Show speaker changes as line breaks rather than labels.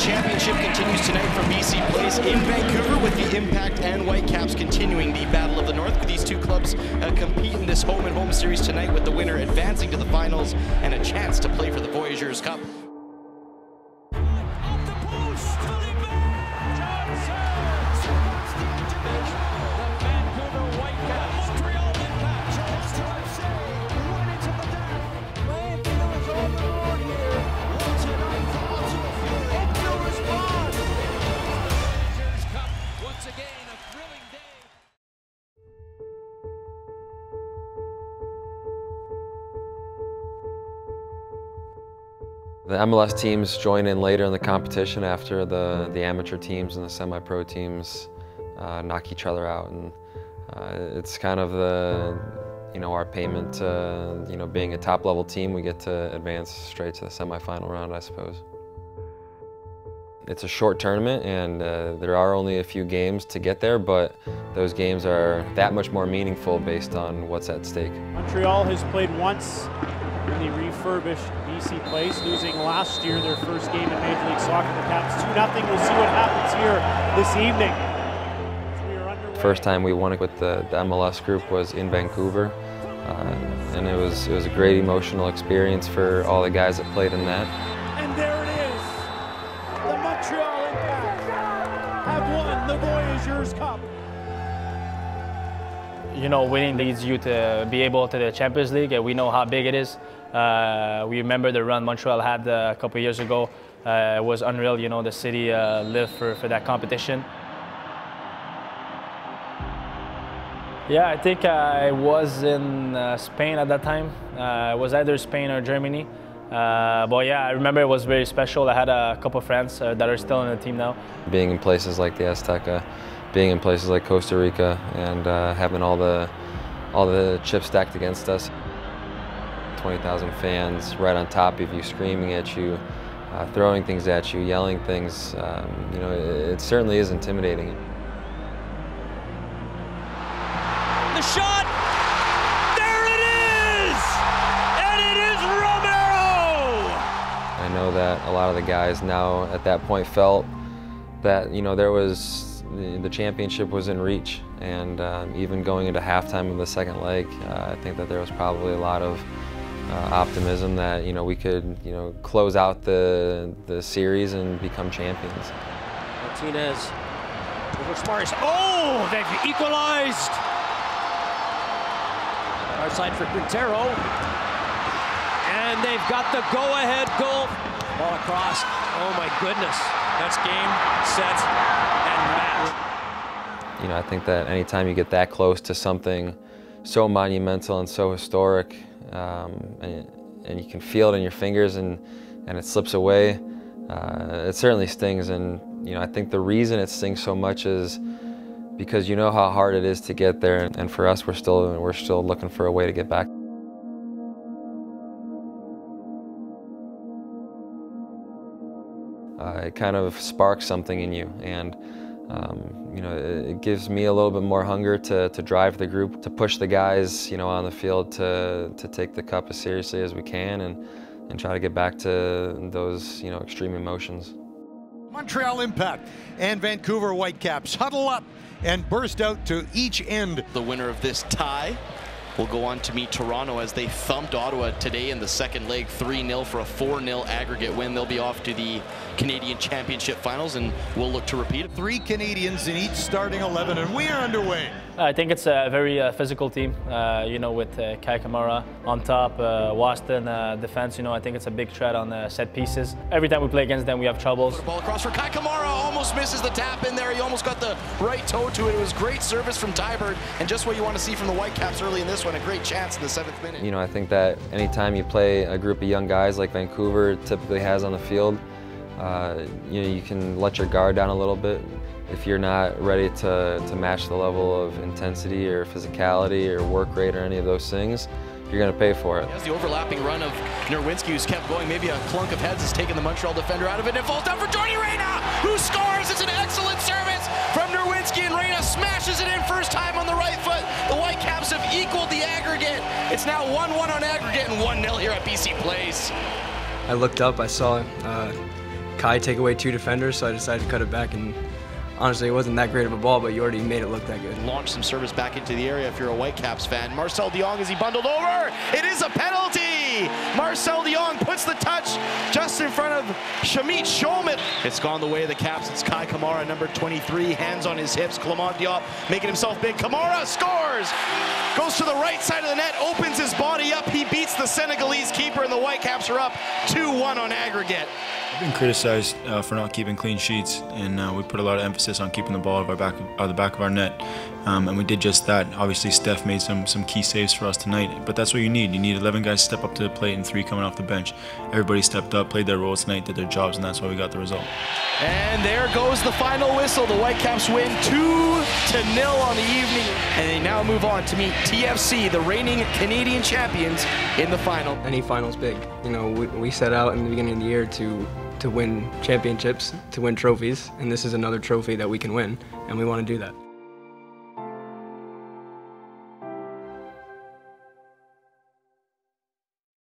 Championship continues tonight from BC Place in Vancouver with the Impact and Whitecaps continuing the Battle of the North. These two clubs uh, compete in this home and home series tonight with the winner advancing to the finals and a chance to play for the Voyageurs Cup.
The MLS teams join in later in the competition after the, the amateur teams and the semi-pro teams uh, knock each other out. And uh, it's kind of the, you know, our payment to, you know, being a top level team, we get to advance straight to the semifinal round, I suppose. It's a short tournament and uh, there are only a few games to get there, but those games are that much more meaningful based on what's at stake.
Montreal has played once in the refurbished BC Place, losing last year their first game in Major League Soccer. The Caps 2 0. We'll see what happens here this evening.
First time we won it with the, the MLS group was in Vancouver. Uh, and it was, it was a great emotional experience for all the guys that played in that.
And there it is. The Montreal Impact have won the Voyageurs Cup.
You know, winning leads you to be able to the Champions League, and we know how big it is. Uh, we remember the run Montreal had uh, a couple years ago. Uh, it was unreal, you know, the city uh, lived for, for that competition. Yeah, I think I was in uh, Spain at that time. Uh, it was either Spain or Germany. but yeah, I remember it was very special. I had a couple friends that are still in the team now.
Being in places like the Azteca, being in places like Costa Rica, and having all the all the chips stacked against us. 20,000 fans right on top of you, screaming at you, uh, throwing things at you, yelling things. Um, you know, it, it, certainly is intimidating.
The shot! There it is! And it is Romero!
I know that a lot of the guys now at that point felt that, you know, there was, the, championship was in reach. And um, even going into halftime of the second leg, uh, I think that there was probably a lot of uh, optimism that you know we could you know close out the the series and become champions.
Martinez over Suarez. Oh, they've equalized. Our side for Quintero. And they've got the go-ahead goal. Ball across. Oh my goodness. That's game, set, and match.
You know, I think that anytime you get that close to something so monumental and so historic, um, and, and, you can feel it in your fingers and, and it slips away. Uh, it certainly stings and you know I think the reason it stings so much is because you know how hard it is to get there and for us we're still we're still looking for a way to get back. Uh, it kind of sparks something in you and um, you know, it gives me a little bit more hunger to, to drive the group, to push the guys, you know, on the field to, to take the cup as seriously as we can and, and try to get back to those, you know, extreme emotions.
Montreal Impact and Vancouver Whitecaps huddle up and burst out to each end.
The winner of this tie will go on to meet Toronto as they thumped Ottawa today in the second leg 3-0 for a 4-0 aggregate win. They'll be off to the Canadian Championship Finals and we'll look to repeat it.
Three Canadians in each starting 11 and we are underway.
I think it's a very uh, physical team, uh, you know, with uh, Kei Kamara on top, uh, Waston uh, defense, you know, I think it's a big threat on the set pieces. Every time we play against them, we have troubles.
Ball across for Kei Kamara, almost misses the tap in there. He almost got the right toe to it. It was great service from Teibert and just what you want to see from the Whitecaps early in this one, a great chance in the seventh minute.
You know, I think that anytime you play a group of young guys like Vancouver typically has on the field, uh, you know, you can let your guard down a little bit. If you're not ready to, to match the level of intensity or physicality or work rate or any of those things, you're going to pay for it.
As the overlapping run of Nerwinski who's kept going, maybe a clunk of heads has taken the Montreal defender out of it, and it falls down for Jordy Reyna, who scores. It's an excellent service from Nerwinski, and Reyna smashes It's now 1-1 on aggregate and 1-0 here at BC Place.
I looked up, I saw uh, Kei take away two defenders, so I decided to cut it back and honestly, it wasn't that great of a ball, but you already made it look that good.
Launch some service back into the area if you're a Whitecaps fan. Marcel de Jong, is he bundled over? It is a penalty! Marcel de Jong puts the touch just in front of Shamit Shome. It's gone the way of the Caps. It's Kei Kamara, number 23, hands on his hips. Clement Diop making himself big. Kamara scores! Goes to the right side of the net, opens his body up. He beats the Senegalese keeper, and the Whitecaps are up 2-1 on aggregate.
I've been criticized uh, for not keeping clean sheets, and uh, we put a lot of emphasis on keeping the ball out of, our back, out of the back of our net, um, and we did just that. Obviously, Steph made some some key saves for us tonight, but that's what you need. You need 11 guys to step up to the plate and three coming off the bench. Everybody stepped up, played their roles tonight, did their jobs, and that's why we got the result.
And there goes the final whistle. The Whitecaps win 2 to nil on the evening, and they now move on to meet TFC, the reigning Canadian champions, in the final.
Any final's big. You know, we, we set out in the beginning of the year to to win championships, to win trophies, and this is another trophy that we can win, and we want to do that.